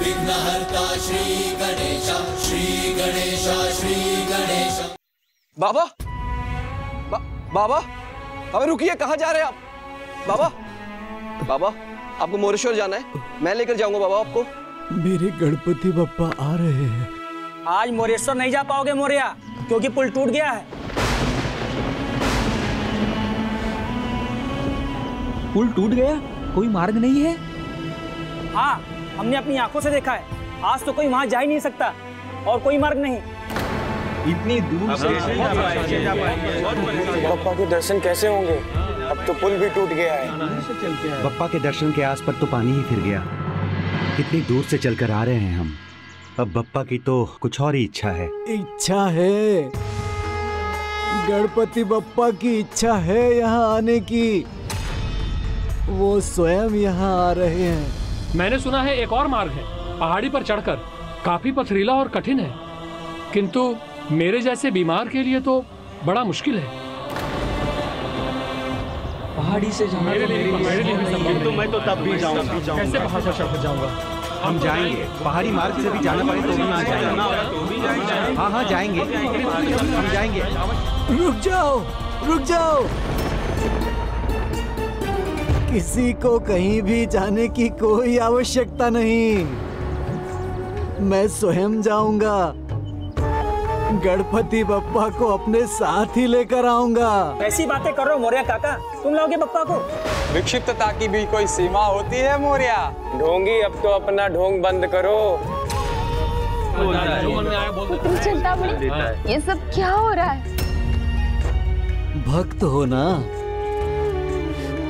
विघ्नहर्ता श्री गणेश श्री गणेश श्री गणेश बाबा बा, बाबा अबे रुकिए कहाँ जा रहे हैं आप? बाबा बाबा आपको मोरेश्वर जाना है। मैं लेकर जाऊँगा बाबा आपको। मेरे गणपति बप्पा आ रहे हैं। आज मोरेश्वर नहीं जा पाओगे मोरिया क्योंकि पुल टूट गया है। पुल टूट गया? कोई मार्ग नहीं है? हाँ हमने अपनी आँखों से देखा है। आज तो कोई वहाँ जा ही नहीं सकता और कोई मार्ग नहीं। इतनी दूर से पप्पा के दर्शन कैसे होंगे? अब तो पुल भी टूट गया है। बप्पा के दर्शन के आस पर तो पानी ही फिर गया। कितनी दूर से चलकर आ रहे हैं हम। अब बप्पा की तो कुछ और ही इच्छा है। इच्छा है। गणपति बप्पा की इच्छा है यहाँ आने की। वो स्वयं यहाँ आ रहे हैं। मैंने सुना है एक और मार्ग है। पहाड़ी पर चढ़कर। काफ़ी पथरीला और कठिन है। किंतु मेरे जैसे बीमार के लिए तो बड़ा मुश्किल है। पहाड़ी से जाना मेरे तो लिए मेरे मेरे लिए संभव नहीं। मैं तो तब भी जाऊँगा। कैसे पहाड़ पर चढ़कर जाऊँगा? हम जाएँगे। पहाड़ी मार्ग से भी जाना पड़े तो भी वहाँ जाएँगे। हाँ हाँ जाएँगे। हम जाएँगे। रुक जाओ रुक जाओ। किसी को कहीं भी जाने की कोई आवश्यकता नहीं। मैं स्वयं जाऊँगा। गणपति बप्पा को अपने साथ ही लेकर आऊँगा। ऐसी बातें कर रहे हो मोरिया काका। तुम लाओगे पप्पा को? विक्षिप्तता की भी कोई सीमा होती है मोरिया? ढोंगी अब तो अपना ढोंग बंद करो। चिंतामणि ये सब क्या हो रहा है? भक्त हो ना?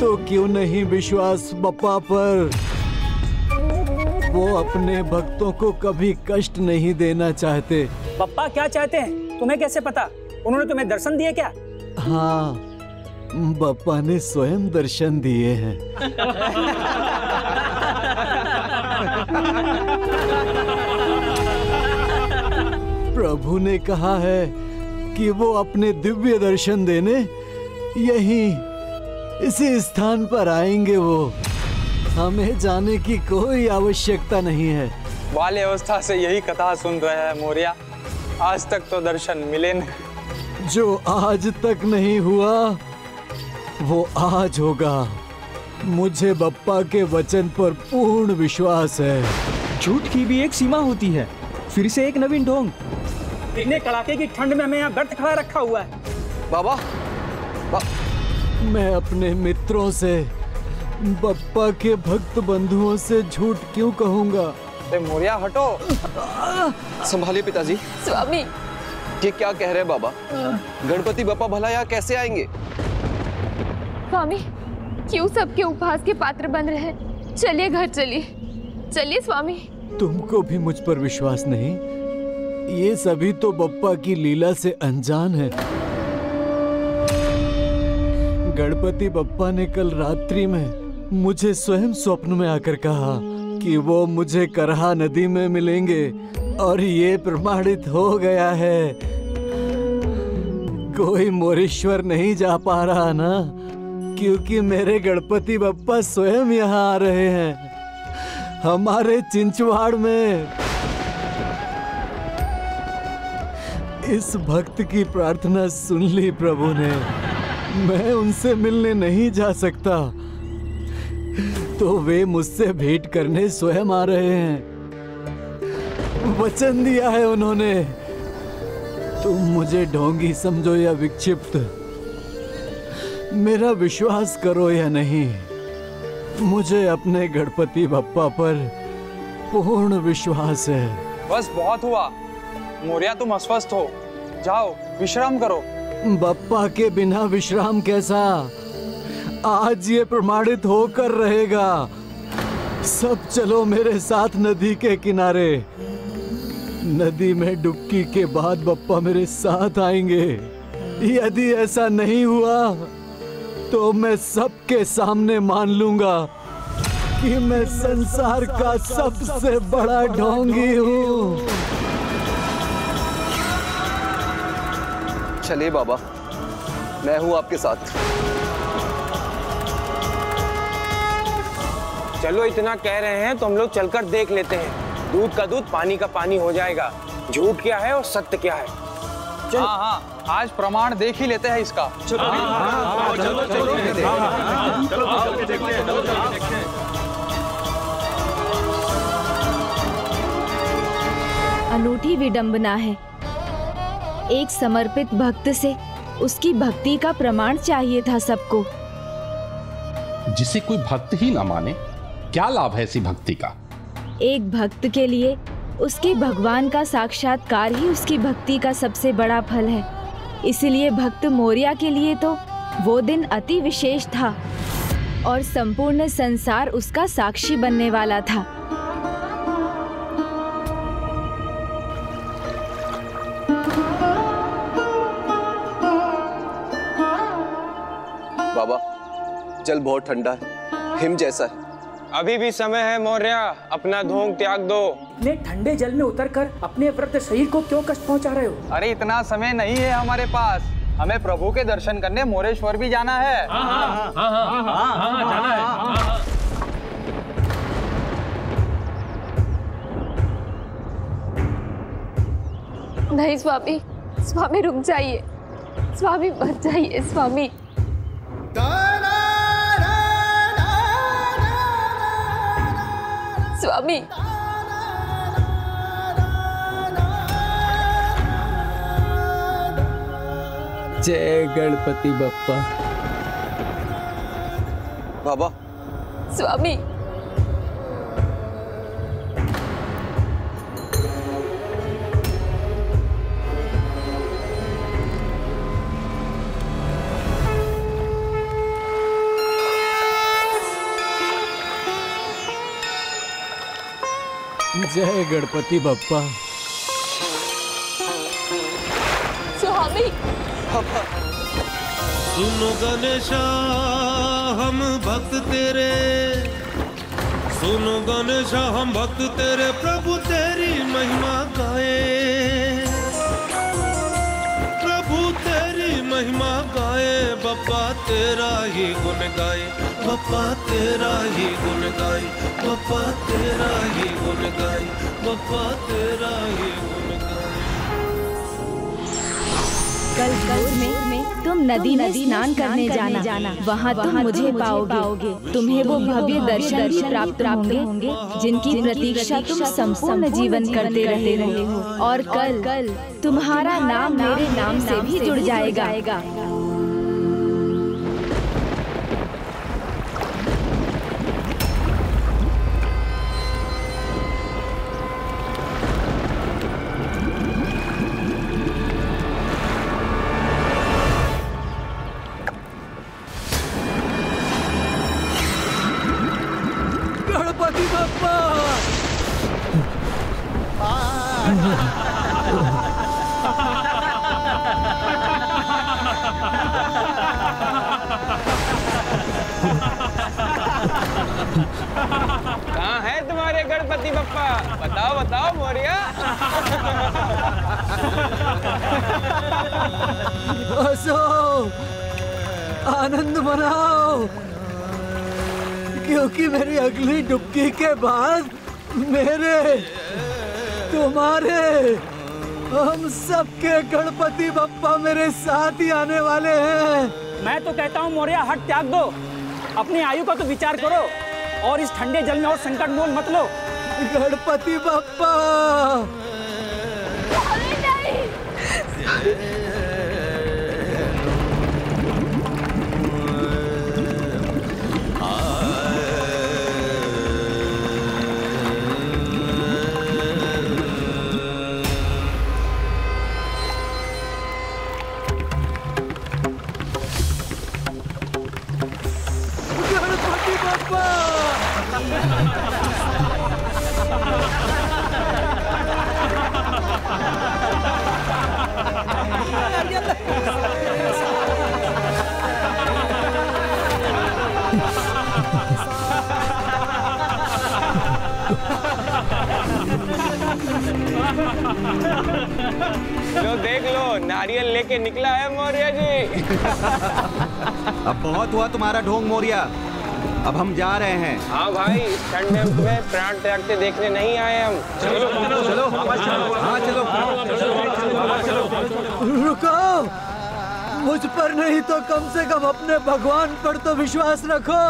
तो क्यों नहीं विश्वास बप्पा पर? वो अपने भक्तों को कभी कष्ट नहीं देना चाहते। पप्पा क्या चाहते हैं? तुम्हें कैसे पता? उन्होंने तुम्हें दर्शन दिए क्या? हाँ बप्पा ने स्वयं दर्शन दिए हैं। प्रभु ने कहा है कि वो अपने दिव्य दर्शन देने यहीं इसी स्थान पर आएँगे वो। हमें जाने की कोई आवश्यकता नहीं है। बाल्य अवस्था से यही कथा सुन रहे हैं मोरिया। आज तक तो दर्शन मिले नहीं। जो आज तक नहीं हुआ वो आज होगा। मुझे बप्पा के वचन पर पूर्ण विश्वास है। झूठ की भी एक सीमा होती है फिर से एक नवीन ढोंग। इतने कड़ाके की ठंड में हमें यहाँ गर्त खड़ा रखा हुआ है। बाबा बा, मैं अपने मित्रों से बप्पा के भक्त बंधुओं से झूठ क्यों कहूँगा? मोरिया हटो। संभालिए पिताजी। स्वामी। ये क्या कह रहे बाबा? गणपति बप्पा भला यहाँ कैसे आएँगे? स्वामी क्यों सबके उपहास के पात्र बन रहे हैं? चलिए घर चलिए। चलिए स्वामी। तुमको भी मुझ पर विश्वास नहीं? ये सभी तो बप्पा की लीला से अनजान है। गणपति बप्पा ने कल रात्रि में मुझे स्वयं स्वप्न में आकर कहा कि वो मुझे करहा नदी में मिलेंगे और ये प्रमाणित हो गया है। कोई मोरेश्वर नहीं जा पा रहा ना, क्योंकि मेरे गणपति बप्पा स्वयं यहाँ आ रहे हैं। हमारे चिंचवाड़ में इस भक्त की प्रार्थना सुन ली प्रभु ने। मैं उनसे मिलने नहीं जा सकता। तो वे मुझसे भेंट करने स्वयं आ रहे हैं। वचन दिया है उन्होंने। तुम मुझे ढोंगी समझो या विक्षिप्त। मेरा विश्वास करो या नहीं, मुझे अपने गणपति बप्पा पर पूर्ण विश्वास है। बस बहुत हुआ। मोरिया, तुम अस्वस्थ हो। जाओ, विश्राम करो। बप्पा के बिना विश्राम कैसा? आज ये प्रमाणित होकर रहेगा। सब चलो मेरे साथ नदी के किनारे। नदी में डुबकी के बाद बप्पा मेरे साथ आएँगे। यदि ऐसा नहीं हुआ तो मैं सबके सामने मान लूँगा कि मैं संसार का सबसे बड़ा ढोंगी हूँ। चलिए बाबा मैं हूँ आपके साथ चलो इतना कह रहे हैं तो हम लोग चलकर देख लेते हैं दूध का दूध पानी का पानी हो जाएगा झूठ क्या है और सत्य क्या है चलो हाँ हाँ आज प्रमाण देख ही लेते हैं इसका चलो अनूठी विडंबना है एक समर्पित भक्त से उसकी भक्ति का प्रमाण चाहिए था सबको। जिसे कोई भक्त ही ना माने क्या लाभ है ऐसी भक्ति का? एक भक्त के लिए उसके भगवान का साक्षात्कार ही उसकी भक्ति का सबसे बड़ा फल है। इसलिए भक्त मोरिया के लिए तो वो दिन अति विशेष था और संपूर्ण संसार उसका साक्षी बनने वाला था। जल बहुत ठंडा है। हिम जैसा है। अभी भी समय है मौर्य अपना ढोंग त्याग दो। इतने ठंडे जल में उतरकर अपने व्रत शरीर को क्यों कष्ट पहुँचा रहे हो? अरे इतना समय नहीं है हमारे पास। हमें प्रभु के दर्शन करने मोरेश्वर भी जाना है। नहीं स्वामी। स्वामी रुक जाइए। स्वामी मत जाइए स्वामी। स्वामी जय गणपति बप्पा। बाबा। स्वामी जय गणपति बप्पा। स्वामी। सुनो गणेशा हम भक्त तेरे। सुनो गणेशा हम भक्त तेरे। प्रभु तेरी महिमा गाए। बप्पा तेरा ही गुण गाए बप्पा तेरा ही गुण गाए बप्पा तेरा ही गुण गाए बप्पा तेरा ही गुण गाए कल भोर में तुम नदी में स्नान करने जाना। जाना वहाँ तुम मुझे पाओगे। तुम्हें वो भव्य दर्शन भी प्राप्त होंगे जिनकी प्रतीक्षा तुम संपूर्ण जीवन करते रहे हो। और कल कल तुम्हारा नाम मेरे नाम से भी जुड़ जाएगा। बाद मेरे तुम्हारे हम सबके गणपति बप्पा मेरे साथ ही आने वाले हैं। मैं तो कहता हूँ मौर्य हट त्याग दो। अपनी आयु का तो विचार करो और इस ठंडे जल में और संकट मोल मत लो। गणपति बप्पा लो, देख लो, नारियल लेके निकला है मौर्य जी। अब बहुत हुआ तुम्हारा ढोंग, मोरिया। अब हम जा रहे हैं। हाँ भाई इस ठंडे में प्राण त्यागते देखने नहीं आए हम। चलो चलो। हाँ चलो। रुको। मुझ पर नहीं तो कम से कम अपने भगवान पर तो विश्वास रखो।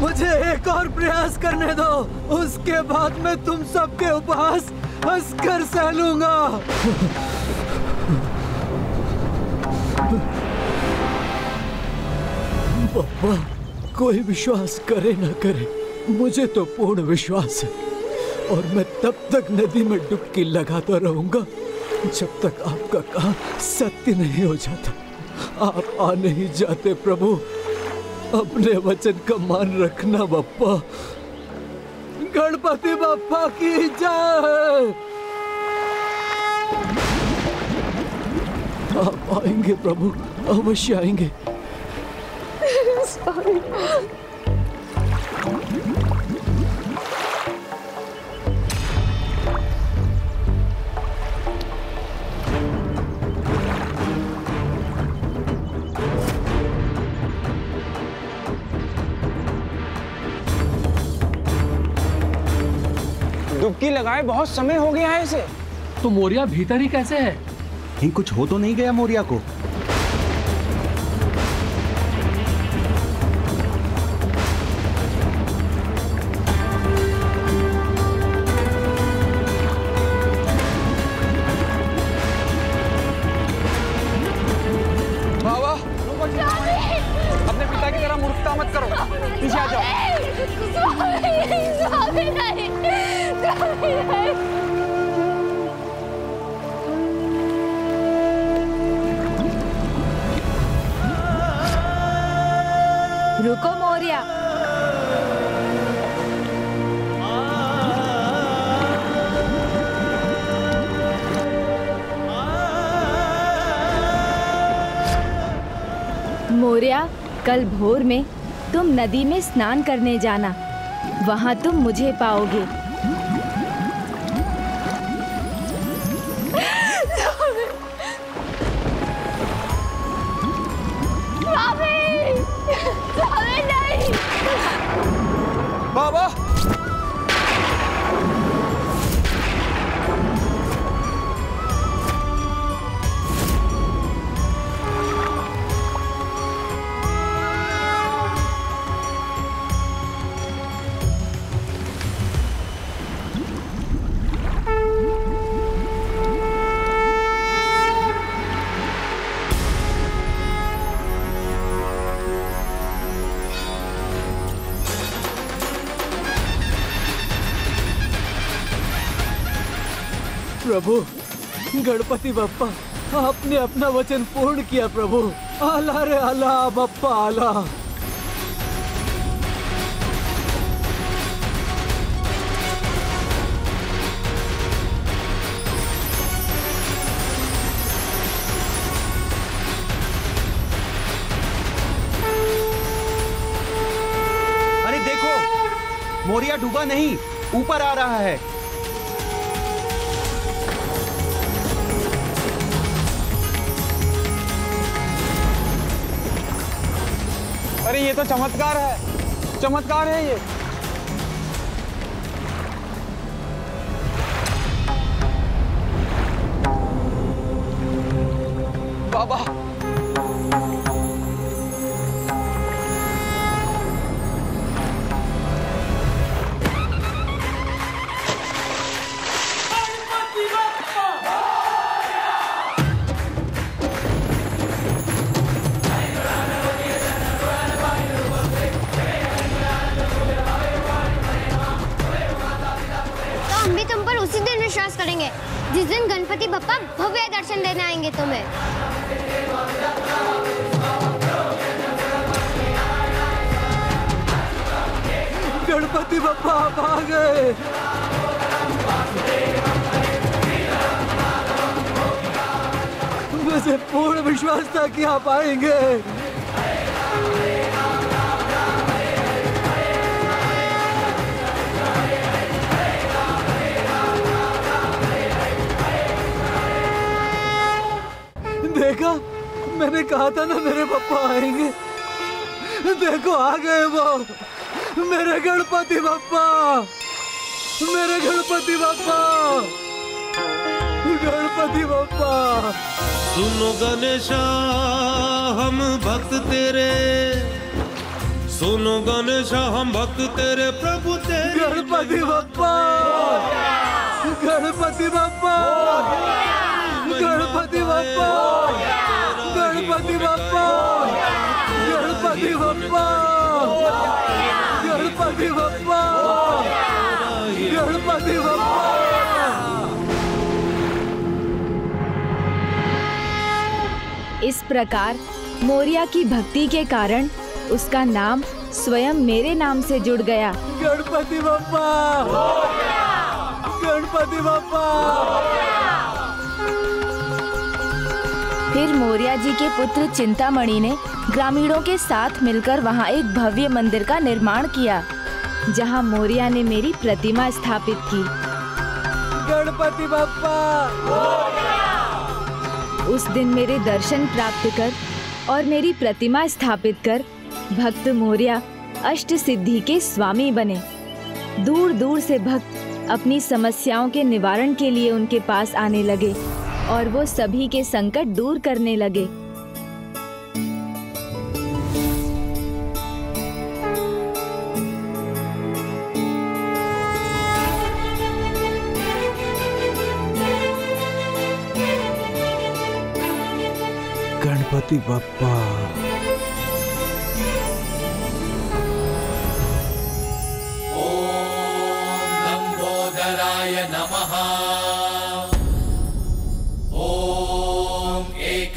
मुझे एक और प्रयास करने दो। उसके बाद मैं तुम सबके उपहास हंसकर सह लूँगा पापा कोई विश्वास करे ना करे, मुझे तो पूर्ण विश्वास है। और मैं तब तक नदी में डुबकी लगाता रहूँगा, जब तक आपका काम सत्य नहीं हो जाता। आप आ नहीं जाते प्रभु। अपने वचन का मान रखना बप्पा। गणपति बप्पा की जय! आप आएँगे प्रभु, अवश्य आएँगे। डुबकी लगाए बहुत समय हो गया है इसे। तो मोरिया भीतर ही कैसे है? कहीं कुछ हो तो नहीं गया मोरिया को। मौर्या कल भोर में तुम नदी में स्नान करने जाना। वहाँ तुम मुझे पाओगे। स्वामी स्वामी नहीं! बाबा! प्रभु। गणपति बप्पा, आपने अपना वचन पूर्ण किया प्रभु। आला रे आला, बप्पा आला। अरे देखो, मोरिया डूबा नहीं, ऊपर आ रहा है। अरे ये तो चमत्कार है। चमत्कार है ये। बाबा। जिस दिन गणपति बप्पा भव्य दर्शन देने आएँगे तुम्हें। गणपति बप्पा आप आ गए। मुझे पूर्ण विश्वास था कि आप आएँगे। देखा? मैंने कहा था ना मेरे पापा आएँगे। देखो आ गए वो। मेरे गणपति बप्पा मेरे गणपति बप्पा गणपति बप्पा सुनो गणेशा हम भक्त तेरे। सुनो गणेशा हम भक्त तेरे प्रभु तेरे गणपति बप्पा गणपति बप्पा गणपति बप्पा। गणपति बप्पा। गणपति बप्पा। गणपति बप्पा। गणपति बप्पा। इस प्रकार मोरिया की भक्ति के कारण उसका नाम स्वयं मेरे नाम से जुड़ गया। गणपति बप्पा। गणपति बप्पा। फिर मोरिया जी के पुत्र चिंतामणि ने ग्रामीणों के साथ मिलकर वहाँ एक भव्य मंदिर का निर्माण किया जहाँ मोरिया ने मेरी प्रतिमा स्थापित की। गणपति बप्पा! उस दिन मेरे दर्शन प्राप्त कर और मेरी प्रतिमा स्थापित कर भक्त मोरिया अष्ट सिद्धि के स्वामी बने। दूर दूर से भक्त अपनी समस्याओं के निवारण के लिए उनके पास आने लगे। और वो सभी के संकट दूर करने लगे। गणपति बप्पा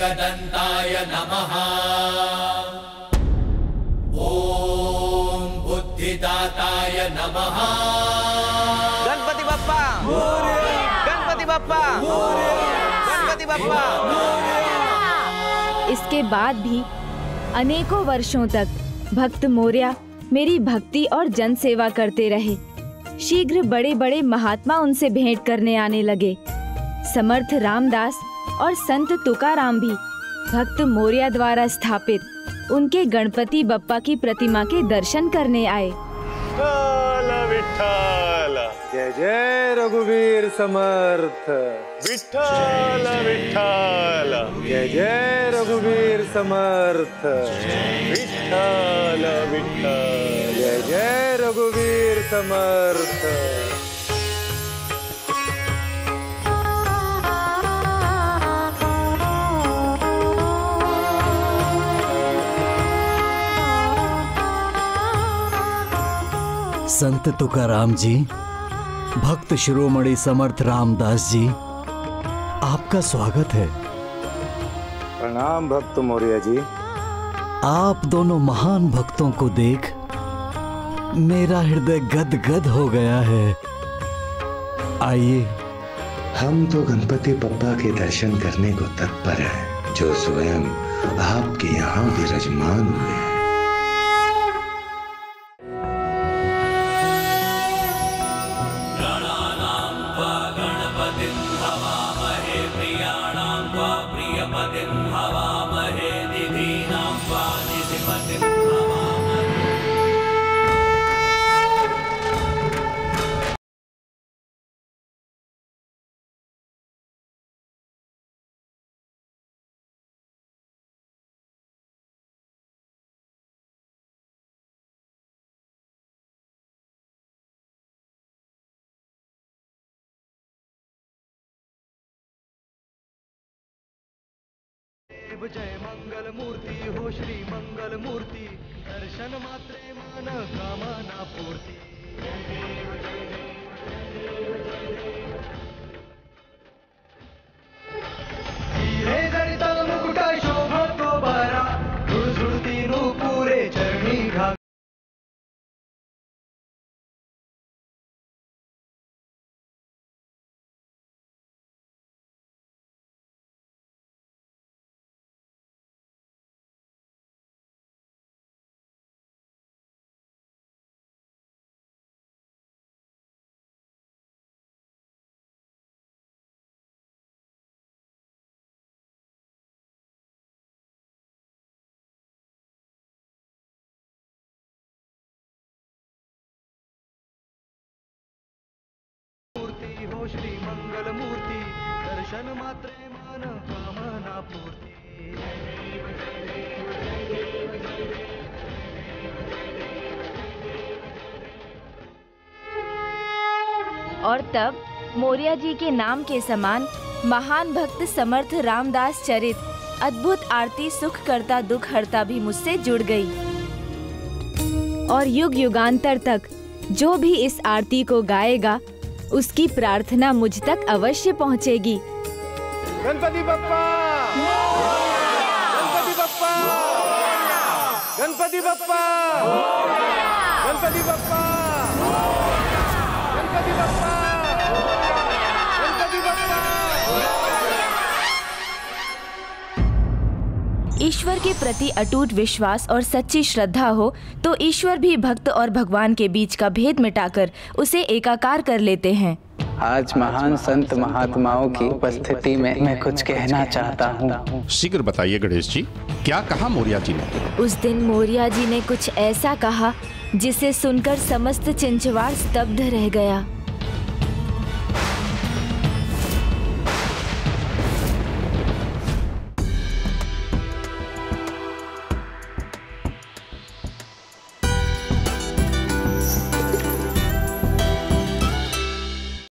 एकदन्ताय नमः। ॐ बुद्धिदाताय नमः। गणपति बप्पा। गणपति बप्पा। गणपति बप्पा। इसके बाद भी अनेकों वर्षों तक भक्त मोरिया मेरी भक्ति और जन सेवा करते रहे। शीघ्र बड़े बड़े महात्मा उनसे भेंट करने आने लगे। समर्थ रामदास और संत तुकाराम भी भक्त मोरिया द्वारा स्थापित उनके गणपति बप्पा की प्रतिमा के दर्शन करने आए। विठ्ठल जय जय रघुवीर समर्थ। विठ्ठल विठ्ठल। जय जय रघुवीर समर्थ। विठ्ठल विठ्ठल। जय जय रघुवीर समर्थ। संत तुकाराम जी भक्त शिरोमणि समर्थ रामदास जी आपका स्वागत है। प्रणाम भक्त मौर्य जी। आप दोनों महान भक्तों को देख मेरा हृदय गद गद हो गया है। आइए। हम तो गणपति पप्पा के दर्शन करने को तत्पर हैं जो स्वयं आपके यहाँ विराजमान हुए जय मंगल मूर्ति हो श्री मंगल मूर्ति दर्शन मात्रे मन कामना पूर्ति श्री मंगल मूर्ति, दर्शन मात्रे मन, कामना पूर्ति। और तब मौर्य जी के नाम के समान महान भक्त समर्थ रामदास चरित, अद्भुत आरती सुख करता दुख हरता भी मुझसे जुड़ गई। और युग युगांतर तक जो भी इस आरती को गाएगा उसकी प्रार्थना मुझ तक अवश्य पहुँचेगी। गणपति बप्पा! गणपति बप्पा! गणपति बप्पा! गणपति बप्पा! ईश्वर के प्रति अटूट विश्वास और सच्ची श्रद्धा हो तो ईश्वर भी भक्त और भगवान के बीच का भेद मिटाकर उसे एकाकार कर लेते हैं। आज महान संत महात्माओं की उपस्थिति में मैं कुछ कहना चाहता हूँ। शीघ्र बताइए गणेश जी क्या कहा मौर्य जी ने? उस दिन मौर्य जी ने कुछ ऐसा कहा जिसे सुनकर समस्त चिंचवाड़ स्तब्ध रह गया।